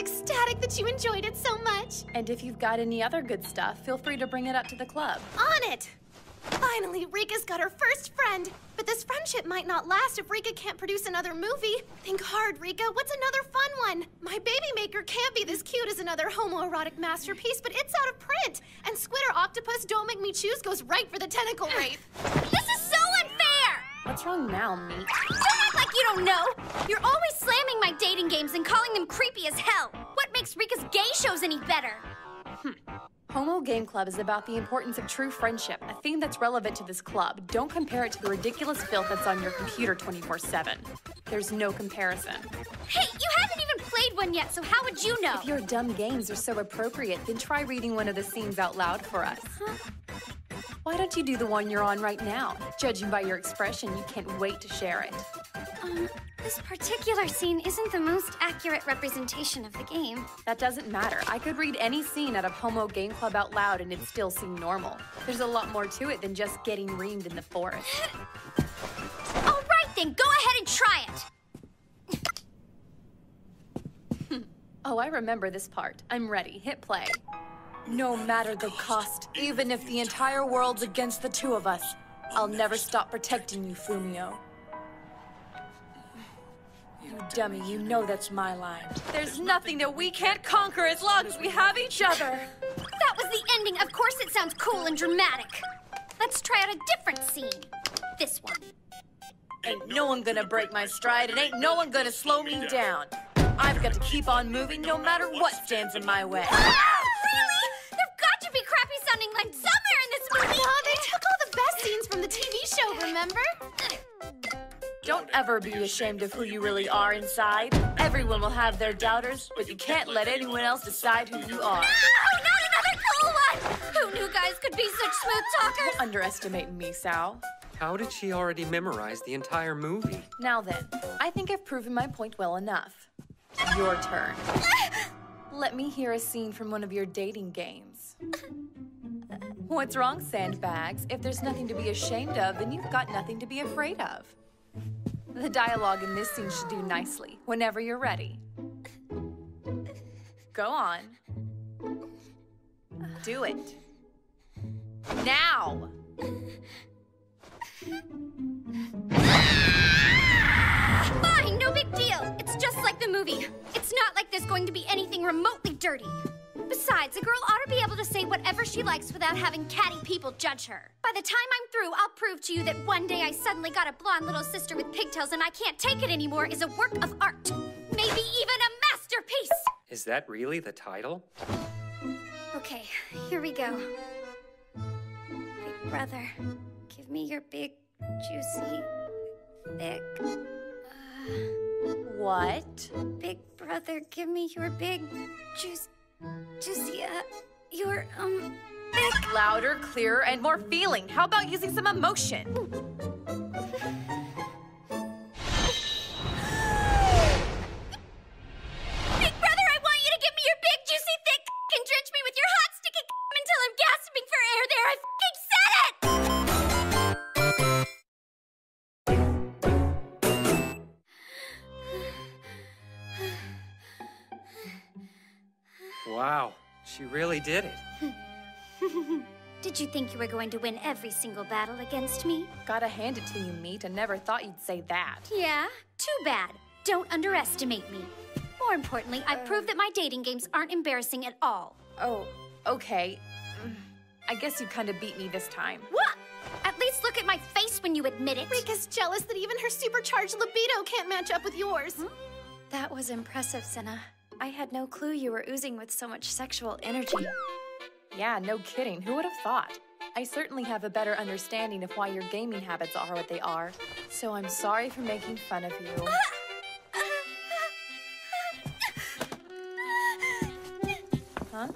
ecstatic that you enjoyed it so much. And if you've got any other good stuff, feel free to bring it up to the club. On it! Finally, Rika's got her first friend. But this friendship might not last if Rika can't produce another movie. Think hard, Rika. What's another fun one? My baby maker can't be this cute as another homoerotic masterpiece, but it's out of print. And Squid or Octopus Don't Make Me Choose goes right for the tentacle rape. This is so unfair! What's wrong now, Meat? Don't act like you don't know! You're always slamming my dating games and calling them creepy as hell. What makes Rika's gay shows any better? Hmm. Homo Game Club is about the importance of true friendship, a theme that's relevant to this club. Don't compare it to the ridiculous filth that's on your computer 24 7. There's no comparison. Hey, you haven't even played one yet, so how would you know? If your dumb games are so appropriate, then try reading one of the scenes out loud for us. Why don't you do the one you're on right now? Judging by your expression, you can't wait to share it. Um, this particular scene isn't the most accurate representation of the game. That doesn't matter. I could read any scene out of Homo Game Club out loud and it'd still seem normal. There's a lot more to it than just getting reamed in the forest. All right then, go ahead and try it. Oh, I remember this part. I'm ready. Hit play. No matter the cost, even if the entire world's against the two of us, I'll never stop protecting you, Fumio. You dummy, you know that's my line. There's nothing that we can't conquer as long as we have each other. That was the ending. Of course it sounds cool and dramatic. Let's try out a different scene. This one. Ain't no one gonna break my stride, and ain't no one gonna slow me down. I've got to keep on moving no matter what stands in my way. Ah, really? Remember? Don't ever be ashamed of who you really are inside. Everyone will have their doubters, but you can't let anyone else decide who you are. Oh, not another cool one! Who knew guys could be such smooth talkers? Don't Underestimate me, Sal. How did she already memorize the entire movie? Now then, I think I've proven my point well enough. Your turn. Let me hear a scene from one of your dating games. What's wrong, sandbags? If there's nothing to be ashamed of, then you've got nothing to be afraid of. The dialogue in this scene should do nicely, whenever you're ready. Go on. Do it. Now! Fine, no big deal. It's just like the movie. It's not like there's going to be anything remotely dirty. Besides, a girl ought to be able to say whatever she likes without having catty people judge her. By the time I'm through, I'll prove to you that one day I suddenly got a blonde little sister with pigtails and I can't take it anymore is a work of art. Maybe even a masterpiece. Is that really the title? Okay, here we go. Big brother, give me your big, juicy, thick. Uh, what? Big brother, give me your big, juicy, uh, your, um, thick. Louder, clearer, and more feeling. How about using some emotion? Wow, she really did it. Did you think you were going to win every single battle against me? Gotta hand it to you, Meat. I never thought you'd say that. Yeah, too bad. Don't underestimate me. More importantly, I uh, proved that my dating games aren't embarrassing at all. Oh, okay. I guess you kind of beat me this time. What? At least look at my face when you admit it. Rika's jealous that even her supercharged libido can't match up with yours. Hmm? That was impressive, Sena. I had no clue you were oozing with so much sexual energy. Yeah, no kidding. Who would have thought? I certainly have a better understanding of why your gaming habits are what they are. So I'm sorry for making fun of you. Huh?